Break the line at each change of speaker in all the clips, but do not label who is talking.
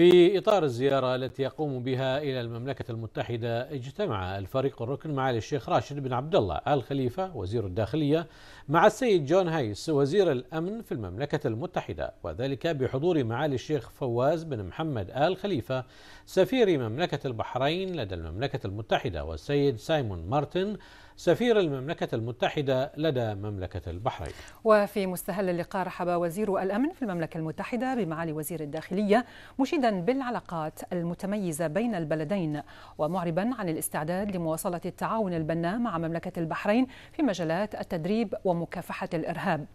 في إطار الزيارة التي يقوم بها إلى المملكة المتحدة اجتمع الفريق الركن معالي الشيخ راشد بن عبد الله آل خليفة وزير الداخلية مع السيد جون هايس وزير الأمن في المملكة المتحدة وذلك بحضور معالي الشيخ فواز بن محمد آل خليفة سفير مملكة البحرين لدى المملكة المتحدة والسيد سايمون مارتن سفير المملكة المتحدة لدى مملكة البحرين.
وفي مستهل اللقاء رحب وزير الأمن في المملكة المتحدة بمعالي وزير الداخلية مشيدا بالعلاقات المتميزة بين البلدين ومعربا عن الاستعداد لمواصلة التعاون البناء مع مملكة البحرين في مجالات التدريب ومكافحة الإرهاب.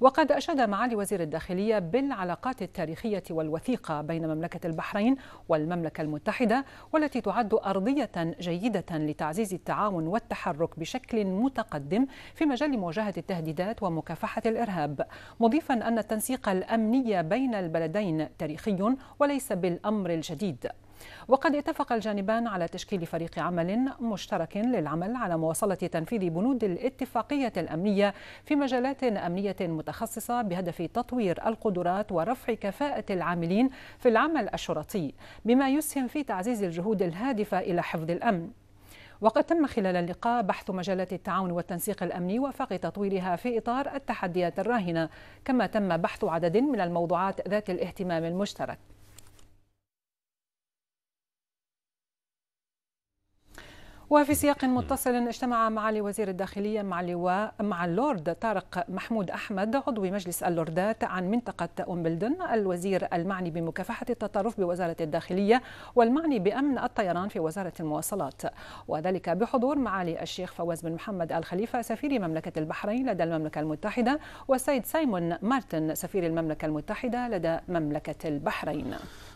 وقد أشاد معالي وزير الداخلية بالعلاقات التاريخية والوثيقة بين مملكة البحرين والمملكة المتحدة والتي تعد أرضية جيدة لتعزيز التعاون والتحرك بشكل متقدم في مجال مواجهة التهديدات ومكافحة الإرهاب مضيفا أن التنسيق الأمني بين البلدين تاريخي وليس بالأمر الجديد. وقد اتفق الجانبان على تشكيل فريق عمل مشترك للعمل على مواصلة تنفيذ بنود الاتفاقية الأمنية في مجالات أمنية متخصصة بهدف تطوير القدرات ورفع كفاءة العاملين في العمل الشرطي بما يسهم في تعزيز الجهود الهادفة إلى حفظ الأمن. وقد تم خلال اللقاء بحث مجالات التعاون والتنسيق الأمني وفق تطويرها في إطار التحديات الراهنة كما تم بحث عدد من الموضوعات ذات الاهتمام المشترك. وفي سياق متصل اجتمع معالي وزير الداخلية مع اللواء مع اللورد طارق محمود أحمد عضو مجلس اللوردات عن منطقة ويمبلدون الوزير المعني بمكافحة التطرف بوزارة الداخلية والمعني بأمن الطيران في وزارة المواصلات. وذلك بحضور معالي الشيخ فواز بن محمد الخليفة سفير مملكة البحرين لدى المملكة المتحدة والسيد سايمون مارتن سفير المملكة المتحدة لدى مملكة البحرين.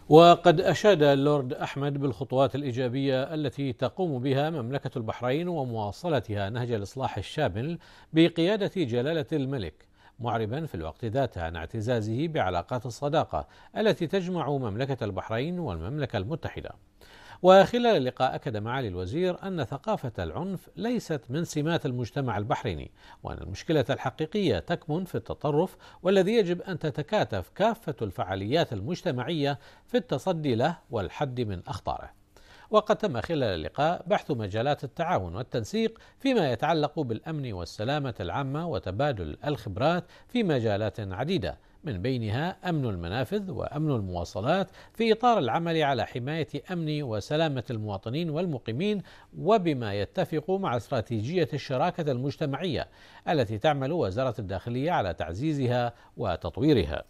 وقد أشاد اللورد أحمد بالخطوات الإيجابية التي تقوم بها مملكة البحرين ومواصلتها نهج الإصلاح الشامل بقيادة جلالة الملك معربا في الوقت ذاته عن اعتزازه بعلاقات الصداقة التي تجمع مملكة البحرين والمملكة المتحدة. وخلال اللقاء أكد معالي الوزير أن ثقافة العنف ليست من سمات المجتمع البحريني وأن المشكلة الحقيقية تكمن في التطرف والذي يجب أن تتكاتف كافة الفعاليات المجتمعية في التصدي له والحد من أخطاره. وقد تم خلال اللقاء بحث مجالات التعاون والتنسيق فيما يتعلق بالأمن والسلامة العامة وتبادل الخبرات في مجالات عديدة من بينها أمن المنافذ وأمن المواصلات في إطار العمل على حماية أمن وسلامة المواطنين والمقيمين وبما يتفق مع استراتيجية الشراكة المجتمعية التي تعمل وزارة الداخلية على تعزيزها وتطويرها.